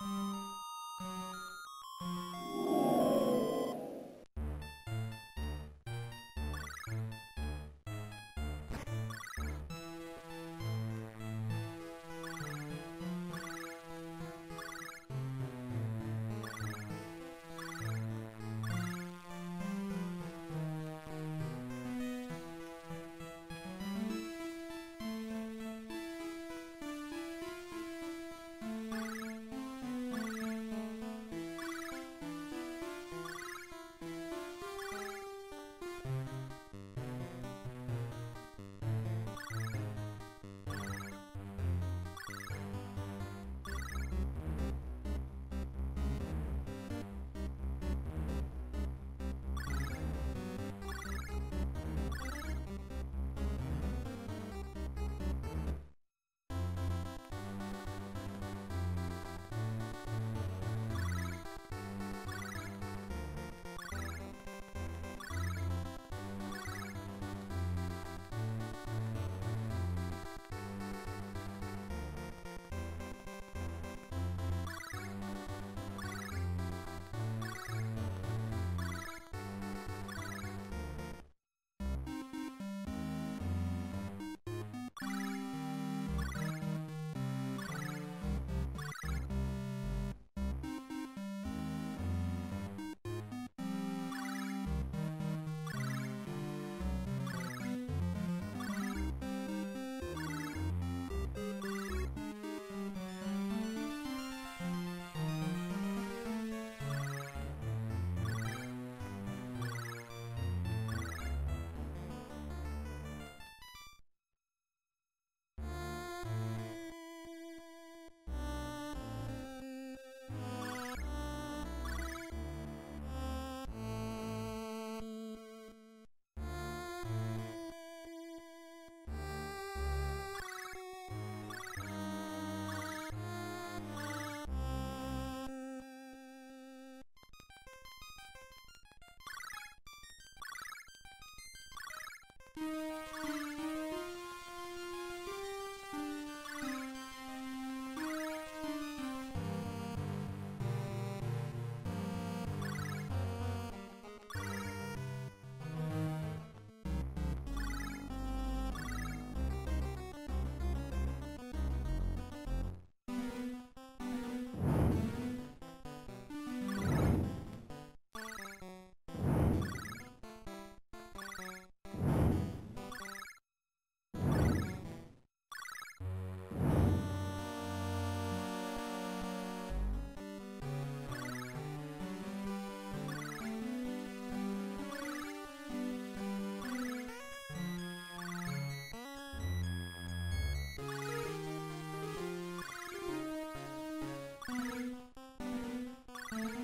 you Mm-hmm.